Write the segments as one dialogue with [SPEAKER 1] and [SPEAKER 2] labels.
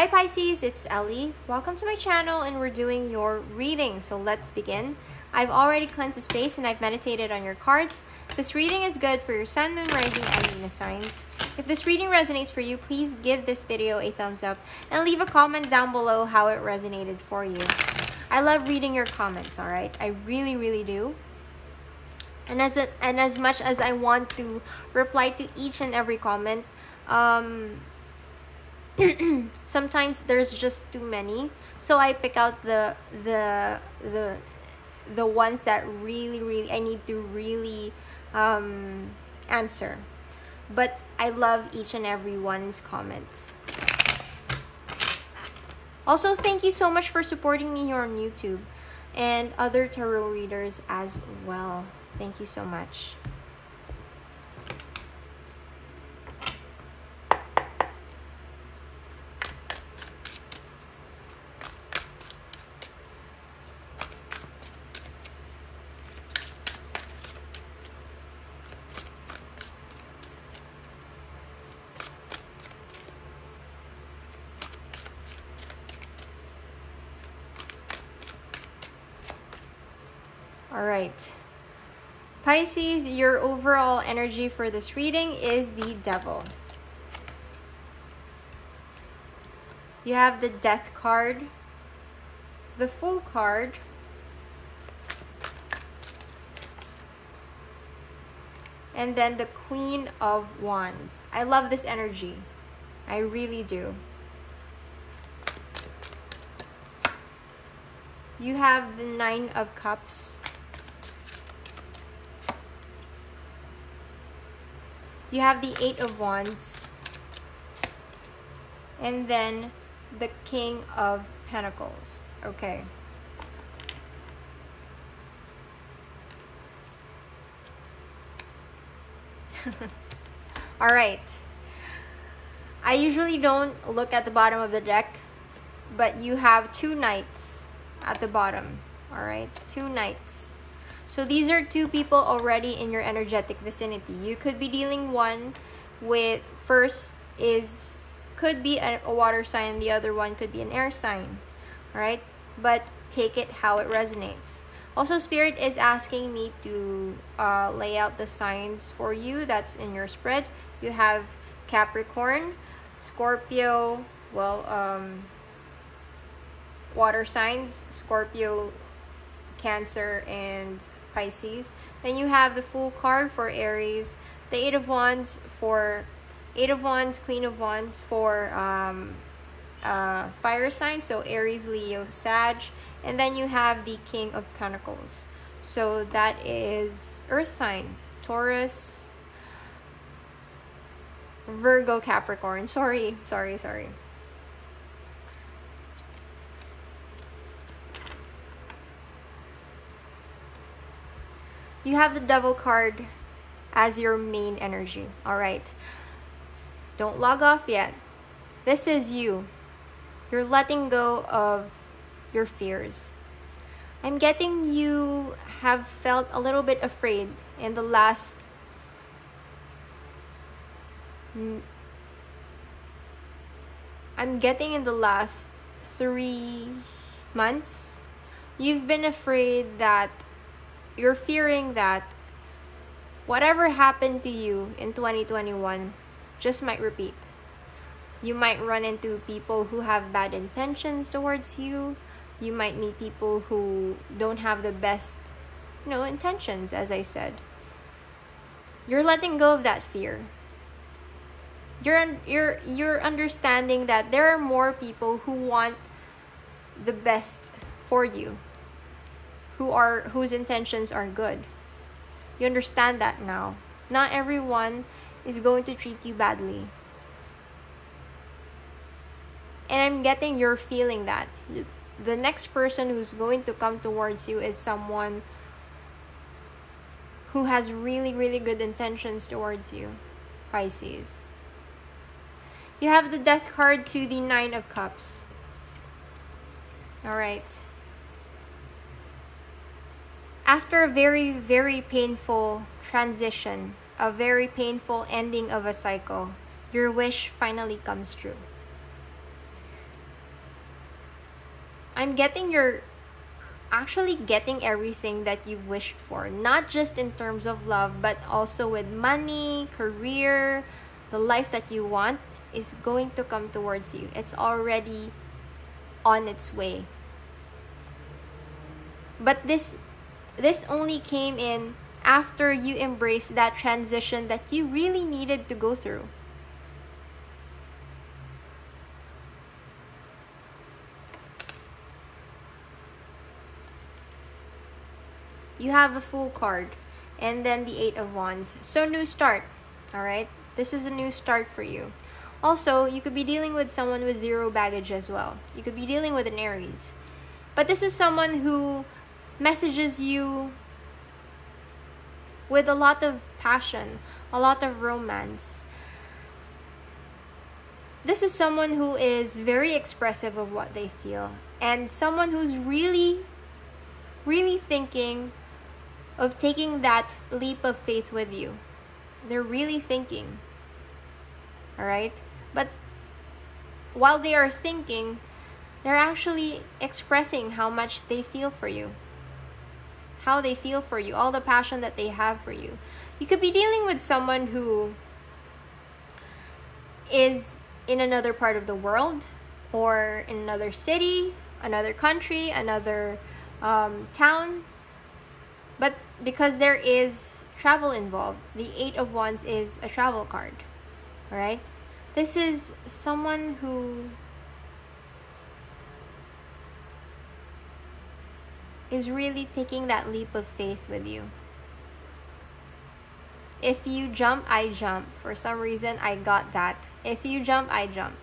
[SPEAKER 1] Hi Pisces, it's Ellie. Welcome to my channel and we're doing your reading. So let's begin. I've already cleansed the space and I've meditated on your cards. This reading is good for your sun, moon, rising, and Venus signs. If this reading resonates for you, please give this video a thumbs up and leave a comment down below how it resonated for you. I love reading your comments, alright? I really, really do. And as, a, and as much as I want to reply to each and every comment, um, sometimes there's just too many. So i pick out the the the the ones that really really i need to really um, answer. But i love each and every one's comments. Also thank you so much for supporting me here on youtube and other tarot readers as well. Thank you so much All right. Pisces, your overall energy for this reading is the devil. You have the death card, the fool card, and then the queen of wands. I love this energy. I really do. You have the nine of cups you have the eight of wands. And then the king of pentacles. Okay. All right i usually don't look at the bottom of the deck but you have two knights at the bottom. All right two knights so these are two people already in your energetic vicinity. You could be dealing one with first is could be a, a water sign, the other one could be an air sign. All right? But take it how it resonates. Also, Spirit is asking me to uh, lay out the signs for you that's in your spread. You have Capricorn, Scorpio, well, um, water signs, Scorpio, Cancer, and Pisces. Then you have the Fool card for Aries, the Eight of Wands for Eight of Wands, Queen of Wands for um, uh, fire sign, so Aries, Leo, Sag, and then you have the King of Pentacles. So that is Earth sign, Taurus, Virgo, Capricorn. Sorry, sorry, sorry. You have the devil card as your main energy. All right. Don't log off yet. This is you. You're letting go of your fears. I'm getting you have felt a little bit afraid in the last I'm getting in the last 3 months you've been afraid that you're fearing that whatever happened to you in 2021 just might repeat. You might run into people who have bad intentions towards you. You might meet people who don't have the best, you know, intentions as I said. You're letting go of that fear. You're you're you're understanding that there are more people who want the best for you who are whose intentions are good. You understand that now. Not everyone is going to treat you badly. And I'm getting you're feeling that. The next person who's going to come towards you is someone who has really, really good intentions towards you, Pisces. You have the death card to the Nine of Cups. All right after a very, very painful transition, a very painful ending of a cycle, your wish finally comes true. I'm getting your actually getting everything that you've wished for, not just in terms of love, but also with money, career, the life that you want is going to come towards you. It's already on its way. But this this only came in after you embraced that transition that you really needed to go through. You have a Fool card and then the 8 of wands. So new start, all right? This is a new start for you. Also, you could be dealing with someone with zero baggage as well. You could be dealing with an Aries. But this is someone who messages you with a lot of passion, a lot of romance. This is someone who is very expressive of what they feel and someone who's really, really thinking of taking that leap of faith with you. They're really thinking. All right? But while they are thinking, they're actually expressing how much they feel for you how they feel for you, all the passion that they have for you. You could be dealing with someone who is in another part of the world or in another city, another country, another um, town. But because there is travel involved, the Eight of Wands is a travel card. Alright? This is someone who is really taking that leap of faith with you. If you jump, I jump. For some reason, I got that. If you jump, I jump.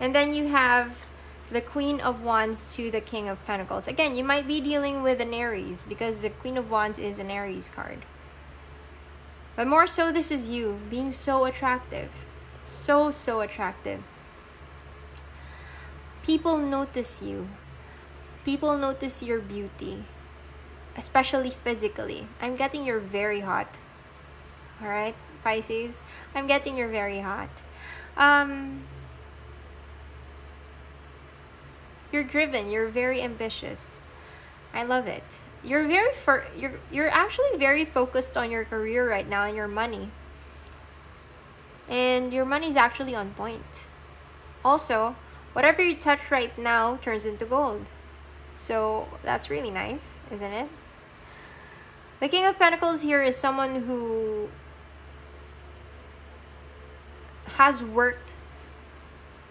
[SPEAKER 1] And then you have the Queen of Wands to the King of Pentacles. Again, you might be dealing with an Aries because the Queen of Wands is an Aries card. But more so, this is you being so attractive. So, so attractive. People notice you. People notice your beauty, especially physically. I'm getting you're very hot. Alright, Pisces? I'm getting you're very hot. Um, you're driven, you're very ambitious. I love it you're very for you're you're actually very focused on your career right now and your money. And your money is actually on point. Also, whatever you touch right now turns into gold. So that's really nice, isn't it? The King of Pentacles here is someone who has worked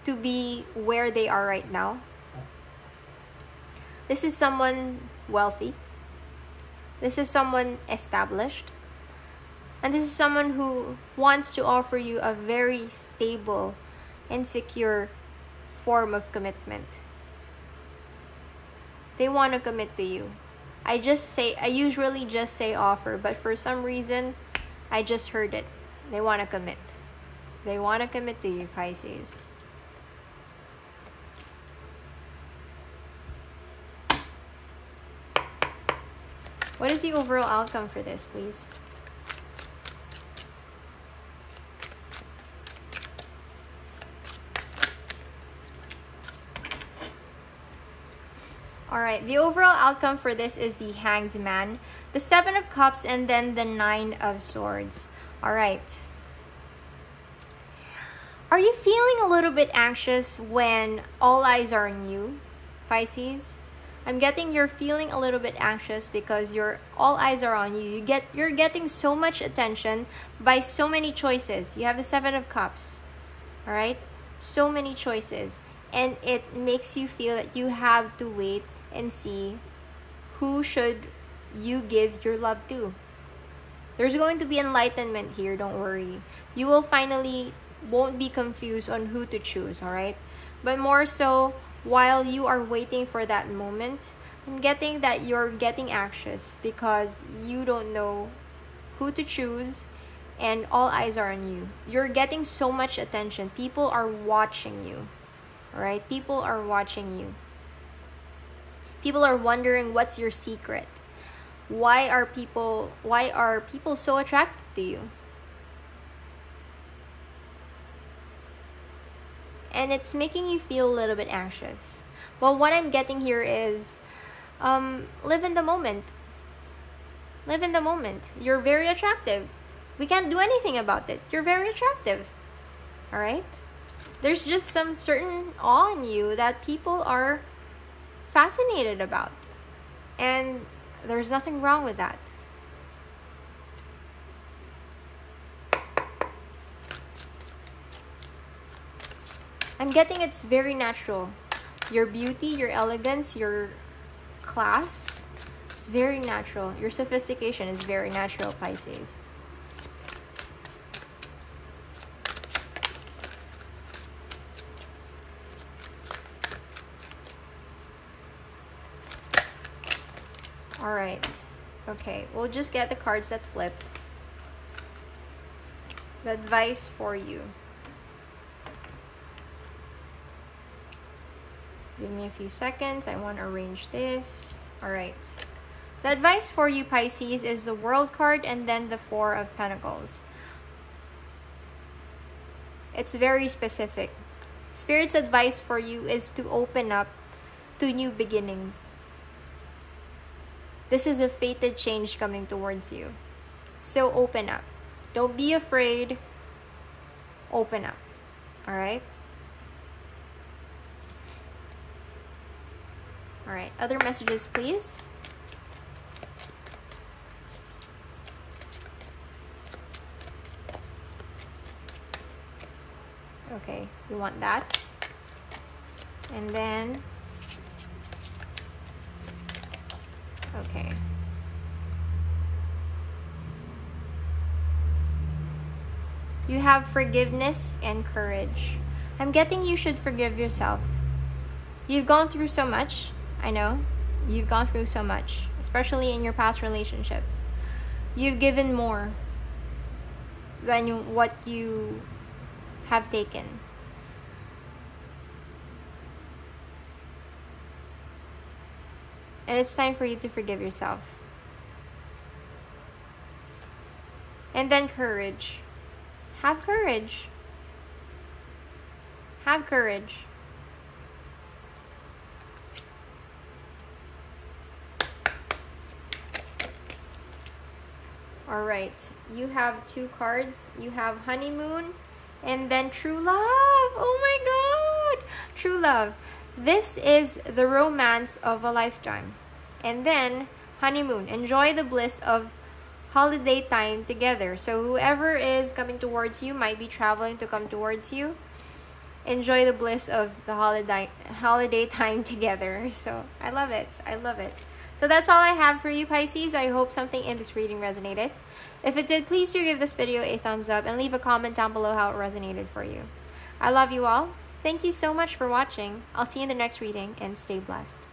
[SPEAKER 1] to be where they are right now. This is someone wealthy. This is someone established. And this is someone who wants to offer you a very stable and secure form of commitment. They want to commit to you. I just say, I usually just say offer, but for some reason, I just heard it. They want to commit. They want to commit to you, Pisces. What is the overall outcome for this, please? Alright, the overall outcome for this is the Hanged Man, the Seven of Cups, and then the Nine of Swords. Alright. Are you feeling a little bit anxious when all eyes are on you, Pisces? I'm getting you're feeling a little bit anxious because your all eyes are on you. You get you're getting so much attention by so many choices. You have the 7 of cups. All right? So many choices and it makes you feel that you have to wait and see who should you give your love to. There's going to be enlightenment here, don't worry. You will finally won't be confused on who to choose, all right? But more so while you are waiting for that moment, I'm getting that you're getting anxious because you don't know who to choose and all eyes are on you. You're getting so much attention. People are watching you. Right? People are watching you. People are wondering what's your secret. Why are people why are people so attracted to you? And it's making you feel a little bit anxious. Well, what I'm getting here is um, live in the moment. Live in the moment. You're very attractive. We can't do anything about it. You're very attractive. All right? There's just some certain awe in you that people are fascinated about. And there's nothing wrong with that. I'm getting it's very natural. Your beauty, your elegance, your class, it's very natural. Your sophistication is very natural, Pisces. All right. Okay, we'll just get the cards that flipped. The advice for you. Give me a few seconds. I want to arrange this. All right. The advice for you, Pisces, is the World card and then the Four of Pentacles. It's very specific. Spirit's advice for you is to open up to new beginnings. This is a fated change coming towards you. So open up. Don't be afraid. Open up. All right? Right, other messages, please. Okay, you want that. And then Okay. You have forgiveness and courage. I'm getting you should forgive yourself. You've gone through so much. I know. You've gone through so much, especially in your past relationships. You've given more than what you have taken. And it's time for you to forgive yourself. And then courage. Have courage. Have courage. All right, you have two cards. You have honeymoon and then true love. Oh my god! True love. This is the romance of a lifetime. And then honeymoon. Enjoy the bliss of holiday time together. So whoever is coming towards you might be traveling to come towards you. Enjoy the bliss of the holiday holiday time together. So I love it. I love it. So that's all I have for you Pisces. I hope something in this reading resonated. If it did, please do give this video a thumbs up and leave a comment down below how it resonated for you. I love you all. Thank you so much for watching. I'll see you in the next reading and stay blessed.